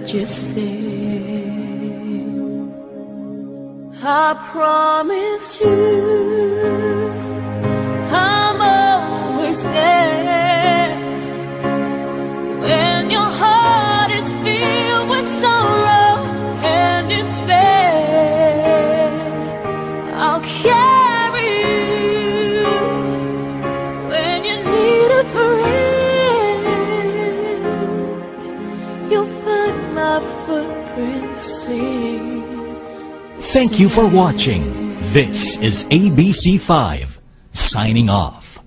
Heard you say, I promise you, I'm always there. When your heart is filled with sorrow and despair, I'll carry footprints. Thank you for watching. This is ABC5 signing off.